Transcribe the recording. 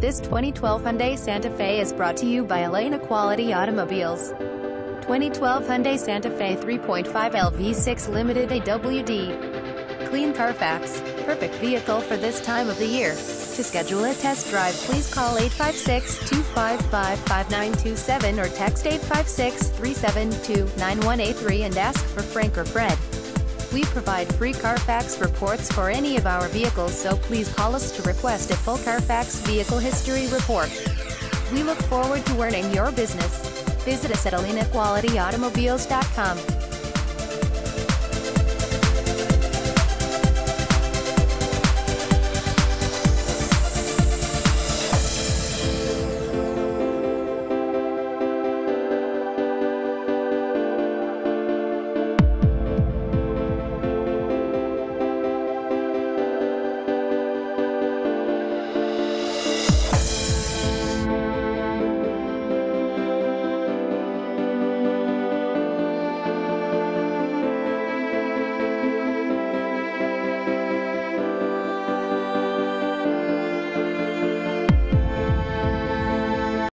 This 2012 Hyundai Santa Fe is brought to you by Alena Quality Automobiles. 2012 Hyundai Santa Fe 3.5 LV6 Limited AWD. Clean Carfax. Perfect vehicle for this time of the year. To schedule a test drive, please call 856-255-5927 or text 856-372-9183 and ask for Frank or Fred. We provide free Carfax reports for any of our vehicles so please call us to request a full Carfax vehicle history report. We look forward to earning your business. Visit us at AlenaQualityAutomobiles.com.